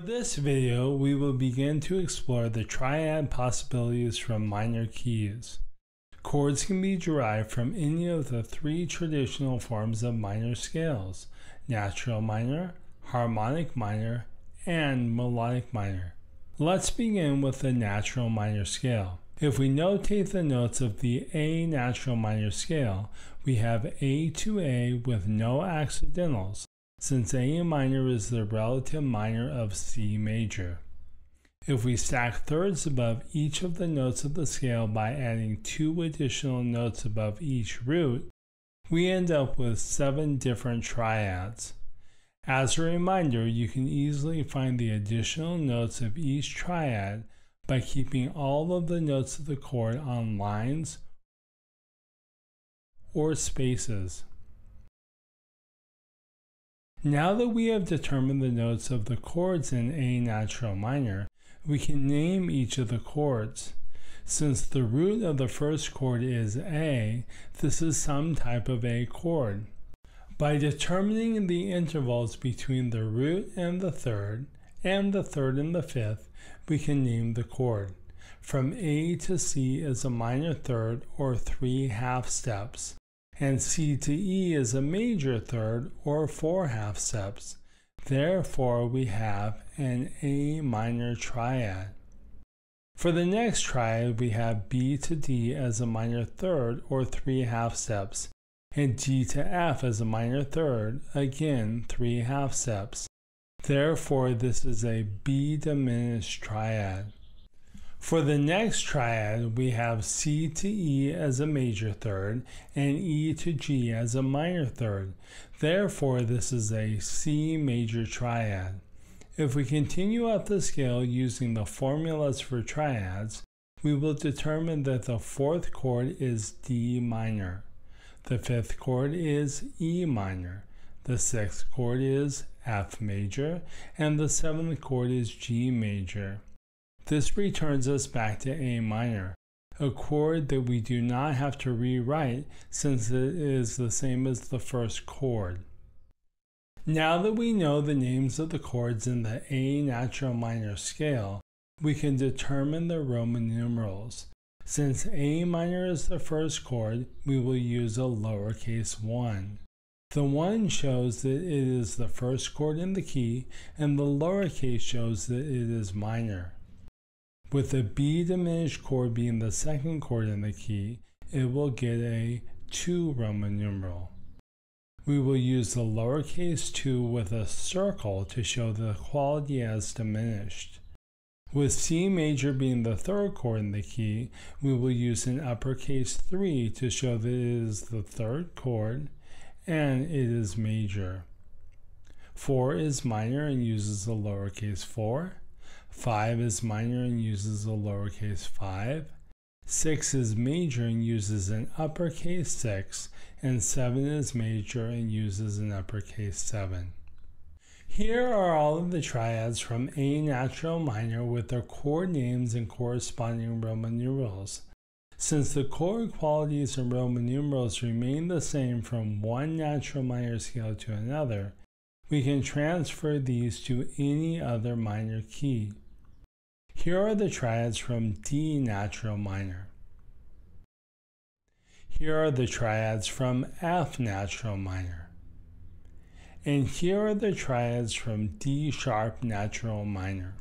this video, we will begin to explore the triad possibilities from minor keys. Chords can be derived from any of the three traditional forms of minor scales natural minor, harmonic minor, and melodic minor. Let's begin with the natural minor scale. If we notate the notes of the A natural minor scale, we have A to A with no accidentals, since A minor is the relative minor of C major. If we stack thirds above each of the notes of the scale by adding two additional notes above each root, we end up with seven different triads. As a reminder, you can easily find the additional notes of each triad by keeping all of the notes of the chord on lines or spaces. Now that we have determined the notes of the chords in A natural minor, we can name each of the chords. Since the root of the first chord is A, this is some type of A chord. By determining the intervals between the root and the third, and the third and the fifth, we can name the chord. From A to C is a minor third or three half steps and C to E is a major third or four half steps. Therefore, we have an A minor triad. For the next triad, we have B to D as a minor third or three half steps, and D to F as a minor third, again three half steps. Therefore, this is a B diminished triad. For the next triad, we have C to E as a major third and E to G as a minor third. Therefore, this is a C major triad. If we continue up the scale using the formulas for triads, we will determine that the fourth chord is D minor. The fifth chord is E minor. The sixth chord is F major. And the seventh chord is G major. This returns us back to A minor, a chord that we do not have to rewrite since it is the same as the first chord. Now that we know the names of the chords in the A natural minor scale, we can determine the Roman numerals. Since A minor is the first chord, we will use a lowercase 1. The 1 shows that it is the first chord in the key, and the lowercase shows that it is minor. With the B diminished chord being the second chord in the key, it will get a 2 Roman numeral. We will use the lowercase 2 with a circle to show the quality as diminished. With C major being the third chord in the key, we will use an uppercase 3 to show that it is the third chord and it is major. 4 is minor and uses the lowercase 4. 5 is minor and uses a lowercase 5. 6 is major and uses an uppercase 6. And 7 is major and uses an uppercase 7. Here are all of the triads from A natural minor with their chord names and corresponding Roman numerals. Since the chord qualities in Roman numerals remain the same from one natural minor scale to another, we can transfer these to any other minor key. Here are the triads from D natural minor. Here are the triads from F natural minor. And here are the triads from D sharp natural minor.